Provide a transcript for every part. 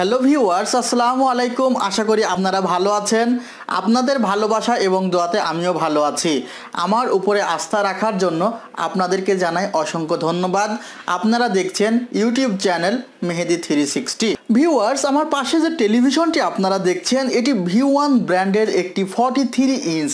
Hello viewers আসসালামু আলাইকুম। আশা করি আপনারা ভালো আছেন। আপনাদের ভালোবাসা এবং দোয়াতে আমিও ভালো আছি। আমার উপরে আস্থা রাখার জন্য আপনাদেরকে জানাই অসংখ্য ধন্যবাদ। আপনারা দেখছেন YouTube channel Mehedi three sixty. Viewers, আমার পাশে যে টেলিভিশনটি আপনারা দেখছেন, এটি ভিউ ওয়ান ব্র্যান্ডের একটি forty three inch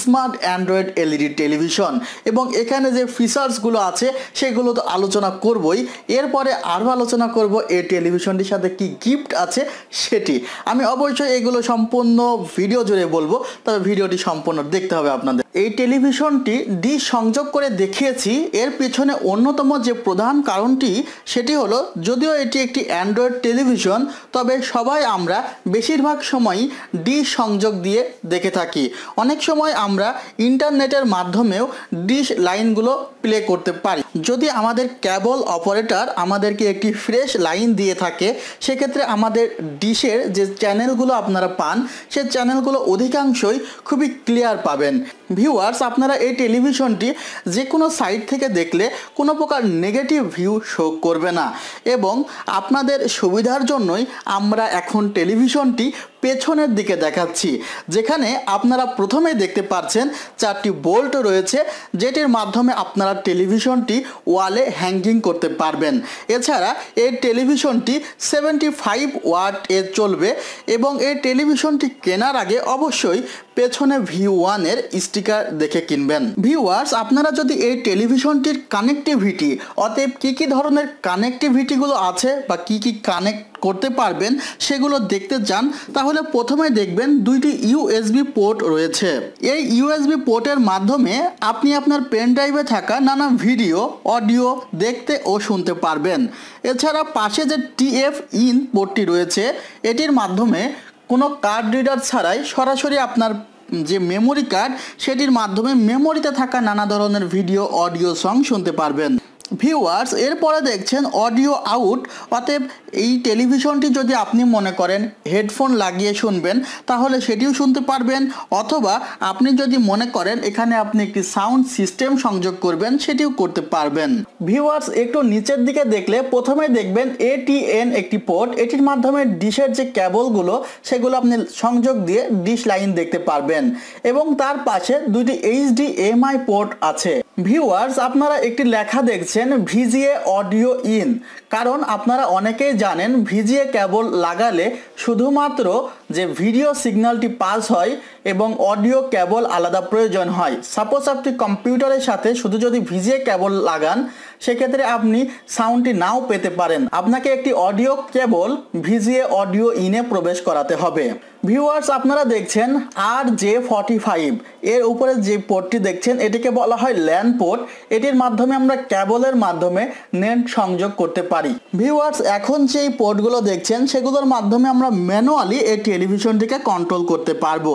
smart Android LED television. এবং এখানে যে ফিচার্সগুলো আছে, সেগুলো তো আলোচনা করবই। এরপরে আরও আলোচনা করব এই টেলিভিশনটির সাথে কি গিফট আছে সেটি। আমি অবশ্যই এগুলো সম্পূর্ণ ভিডিও জুড়ে বলব তবে ভিডিওটি সম্পূর্ণ দেখতে হবে আপনাদের। এই টেলিভিশনটি ডিশ সংযোগ করে দেখিয়েছি। এর পেছনে অন্যতম যে প্রধান কারণটি, সেটি হলো, যদিও এটি একটি অ্যান্ড্রয়েড টেলিভিশন, তবে সবাই আমরা বেশিরভাগ সময়ই ডিশ সংযোগ দিয়ে দেখে থাকি। অনেক সময় আমরা ইন্টারনেটের মাধ্যমেও ডিশ লাইনগুলো প্লে করতে পারি। যদি আমাদের ক্যাবল অপারেটর আমাদেরকে একটি ফ্রেশ লাইন দিয়ে থাকে, সেক্ষেত্রে আমাদের ডিশের যে চ্যানেলগুলো আপনারা পান, সে চ্যানেলগুলো অধিকাংশই খুবই ক্লিয়ার পাবেন। ভিউয়ার্স আপনারা এই টেলিভিশনটি যে কোনো সাইট থেকে দেখলে কোনো প্রকার নেগেটিভ ভিউ শো করবে না। এবং আপনাদের সুবিধার জন্যই আমরা এখন টেলিভিশনটি পেছনের দিকে দেখাচ্ছি, যেখানে আপনারা প্রথমে দেখতে পাচ্ছেন চারটি বোল্ট রয়েছে, যেটির মাধ্যমে আপনারা টেলিভিশনটি ওয়ালে হ্যাঙ্গিং করতে পারবেন। এছাড়া এই টেলিভিশনটি সেভেন্টি ফাইভ ওয়াট এ চলবে এবং এই টেলিভিশনটি কেনার আগে অবশ্যই পেছনে ভি ওয়ানের স্টিকার দেখে কিনবেন। ভিউয়ার্স, আপনারা যদি এই টেলিভিশনটির কানেক্টিভিটি, অতএব কী কী ধরনের কানেক্টিভিটিগুলো আছে বা কি কি কানেক্ট করতে পারবেন, সেগুলো দেখতে চান তাহলে প্রথমে দেখবেন দুইটি ইউএসবি পোর্ট রয়েছে। এই ইউএসবি পোর্টের মাধ্যমে আপনি আপনার পেন ড্রাইভে থাকা নানা ভিডিও অডিও দেখতে ও শুনতে পারবেন। এছাড়া পাশে যে টিএফ ইন পোর্টটি রয়েছে, এটির মাধ্যমে কোনো কার্ড রিডার ছাড়াই সরাসরি আপনার যে মেমোরি কার্ড সেটির মাধ্যমে মেমোরিতে থাকা নানা ধরনের ভিডিও অডিও সং শুনতে পারবেন। ভিউয়ার্স এরপরে দেখছেন অডিও আউট অতএব এই টেলিভিশনটি যদি আপনি মনে করেন হেডফোন লাগিয়ে শুনবেন, তাহলে সেটিও শুনতে পারবেন, অথবা আপনি যদি মনে করেন এখানে আপনি একটি সাউন্ড সিস্টেম সংযোগ করবেন, সেটিও করতে পারবেন। ভিউয়ার্স একটু নিচের দিকে দেখলে প্রথমে দেখবেন এটিএন একটি পোর্ট এটির মাধ্যমে ডিশের যে ক্যাবলগুলো সেগুলো আপনি সংযোগ দিয়ে ডিশ লাইন দেখতে পারবেন, এবং তার পাশে দুটি এইচডি এমআই পোর্ট আছে। ভিউয়ার্স আপনারা একটি লেখা দেখছেন ভিজিএ অডিও ইন কারণ আপনারা অনেকেই জানেন ভিজিএ কেবল লাগালে শুধুমাত্র যে ভিডিও সিগন্যালটি পাস হয় এবং অডিও কেবল আলাদা প্রয়োজন হয়। সাপোজ আপনি কম্পিউটারের সাথে শুধু যদি ভিজিএ কেবল লাগান সেক্ষেত্রে আপনি সাউন্ডটি নাও পেতে পারেন। আপনাকে একটি অডিও কেবল ভিজিএ অডিও ইনে প্রবেশ করাতে হবে। ভিউয়ার্স আপনারা দেখছেন আর জে ফর্টি ফাইভ এর উপরে যে পোর্টটি দেখছেন, এটিকে বলা হয় ল্যান্ড পোর্ট এটির মাধ্যমে আমরা ক্যাবলের মাধ্যমে নেট সংযোগ করতে পারি। ভিউয়ার্স এখন যে পোর্টগুলো দেখছেন, সেগুলোর মাধ্যমে আমরা ম্যানুয়ালি এই টেলিভিশনটিকে কন্ট্রোল করতে পারব।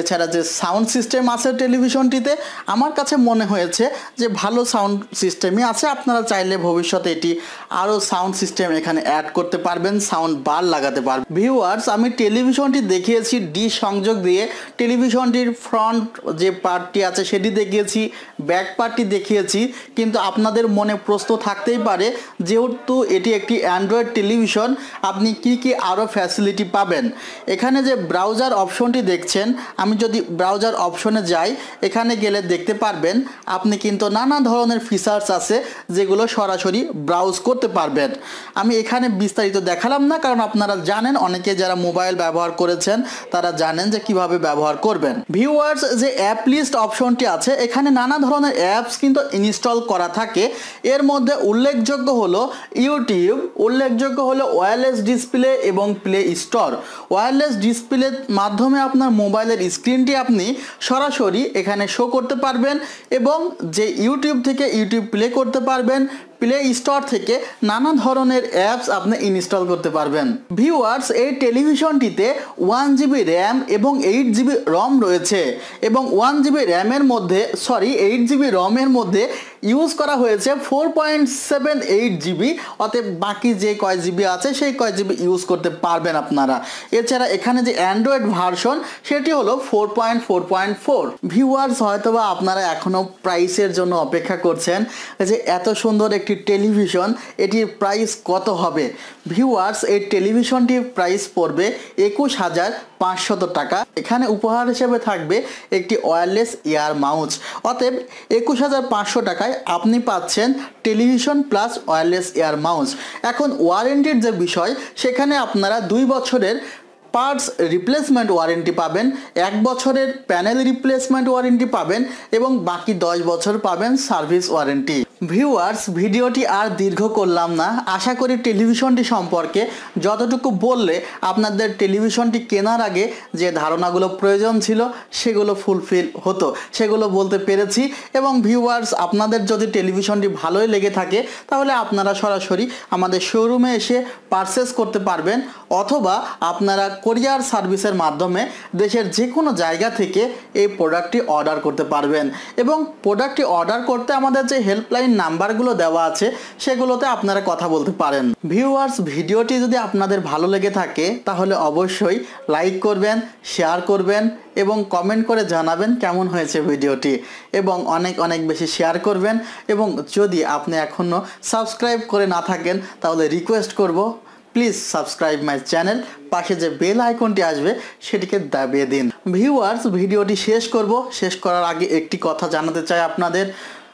এছাড়া যে সাউন্ড সিস্টেম আছে টেলিভিশনটিতে আমার কাছে মনে হয়েছে যে ভালো সাউন্ড সিস্টেমই আছে আপনারা চাইলে ভবিষ্যতে এটি আরও সাউন্ড সিস্টেম এখানে অ্যাড করতে পারবেন সাউন্ড বার লাগাতে পারবেন। ভিউয়ার্স আমি টেলিভিশনটি দেখিয়েছি ডি সংযোগ দিয়ে। টেলিভিশনটির ফ্রন্ট যে পার্টটি আছে, সেটি দেখিয়েছি ব্যাক পার্টটি দেখিয়েছি। কিন্তু আপনাদের মনে প্রশ্ন থাকতেই পারে, যেহেতু এটি একটি অ্যান্ড্রয়েড টেলিভিশন আপনি কি কি আরও ফ্যাসিলিটি পাবেন? এখানে যে ব্রাউজার অপশনটি দেখছেন, আমি যদি ব্রাউজার অপশনে যাই, এখানে গেলে দেখতে পারবেন, আপনি কিন্তু নানা ধরনের ফিচার্স আছে যেগুলো সরাসরি ব্রাউজ করতে পারবেন। আমি এখানে বিস্তারিত দেখালাম না, কারণ আপনারা জানেন, অনেকে যারা মোবাইল ব্যবহার করেছেন, তারা জানেন যে কীভাবে ব্যবহার করবেন। ভিউয়ার্স যে অ্যাপ লিস্ট অপশনটি আছে, এখানে নানা ধরনের অ্যাপস কিন্তু ইনস্টল করা থাকে। এর মধ্যে উল্লেখযোগ্য হলো ইউটিউব, উল্লেখযোগ্য হলো ওয়্যারলেস ডিসপ্লে এবং প্লে স্টোর ওয়্যারলেস ডিসপ্লের মাধ্যমে আপনার মোবাইলের স্ক্রিনটি আপনি সরাসরি এখানে শো করতে পারবেন এবং যে ইউটিউব থেকে ইউটিউব প্লে করতে পারবেন রাখবেন প্লে স্টোর থেকে নানা ধরনের অ্যাপস আপনি ইনস্টল করতে পারবেন। ভিউয়ার্স এই টেলিভিশনটিতে ওয়ান জিবি র্যাম এবং এইট জিবি রম রয়েছে এবং ওয়ান জিবি র্যামের মধ্যে সরি এইট জিবি রমের মধ্যে ইউজ করা হয়েছে four point seven eight GB অতএব বাকি যে কয় জিবি আছে সেই কয় জিবি ইউজ করতে পারবেন আপনারা। এছাড়া এখানে যে অ্যান্ড্রয়েড ভার্সন সেটি হলো four point four point four viewers হয়তোবা আপনারা এখনও প্রাইসের জন্য অপেক্ষা করছেন যে এত সুন্দর একটি একটি টেলিভিশন, এটির প্রাইস কত হবে? ভিউয়ার্স এই টেলিভিশনটির প্রাইস পড়বে একুশ হাজার পাঁচশত টাকা। এখানে উপহার হিসেবে থাকবে একটি ওয়্যারলেস ইয়ার মাউস অতএব একুশ হাজার পাঁচশো টাকায় আপনি পাচ্ছেন television plus wireless air mouse এখন ওয়ারেন্টির যে বিষয়, সেখানে আপনারা দুই বছরের পার্টস রিপ্লেসমেন্ট ওয়ারেন্টি পাবেন, এক বছরের প্যানেল রিপ্লেসমেন্ট ওয়ারেন্টি পাবেন এবং বাকি দশ বছর পাবেন সার্ভিস ওয়ারেন্টি ভিউয়ার্স ভিডিওটি আর দীর্ঘ করলাম না। আশা করি টেলিভিশনটি সম্পর্কে যতটুকু বললে আপনাদের টেলিভিশনটি কেনার আগে যে ধারণাগুলো প্রয়োজন ছিল, সেগুলো ফুলফিল হতো, সেগুলো বলতে পেরেছি। এবং ভিউয়ার্স আপনাদের যদি টেলিভিশনটি ভালোই লেগে থাকে, তাহলে আপনারা সরাসরি আমাদের শোরুমে এসে পারচেস করতে পারবেন, অথবা আপনারা কোরিয়ার সার্ভিসের মাধ্যমে দেশের যে কোনো জায়গা থেকে এই প্রোডাক্টটি অর্ডার করতে পারবেন। এবং প্রোডাক্টটি অর্ডার করতে আমাদের যে হেল্পলাইন নাম্বারগুলো দেওয়া আছে, সেগুলোতে আপনারা কথা বলতে পারেন। ভিউয়ার্স, ভিডিওটি যদি আপনাদের ভালো লেগে থাকে, তাহলে অবশ্যই লাইক করবেন, শেয়ার করবেন এবং কমেন্ট করে জানাবেন কেমন হয়েছে ভিডিওটি। এবং অনেক অনেক বেশি শেয়ার করবেন এবং যদি আপনি এখনও সাবস্ক্রাইব করে না থাকেন, তাহলে রিকোয়েস্ট করব, প্লিজ সাবস্ক্রাইব মাই চ্যানেল, পাশে যে বেল আইকনটি আসবে, সেটিকে দাবিয়ে দিন। ভিউয়ার্স, ভিডিওটি শেষ করব। শেষ করার আগে একটি কথা জানাতে চাই আপনাদের।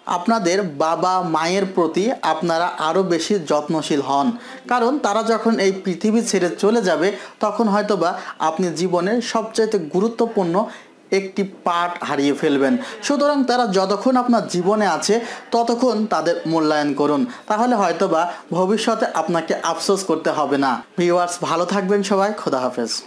আপনাদের বাবা মায়ের প্রতি আপনারা আরও বেশি যত্নশীল হন। কারণ তারা যখন এই পৃথিবী ছেড়ে চলে যাবে, তখন হয়তোবা আপনি জীবনের সবচাইতে গুরুত্বপূর্ণ একটি পার্ট হারিয়ে ফেলবেন। সুতরাং তারা যতক্ষণ আপনার জীবনে আছে, ততক্ষণ তাদের মূল্যায়ন করুন। তাহলে হয়তোবা ভবিষ্যতে আপনাকে আফসোস করতে হবে না। ভিউয়ার্স, ভালো থাকবেন সবাই। খোদা হাফেজ।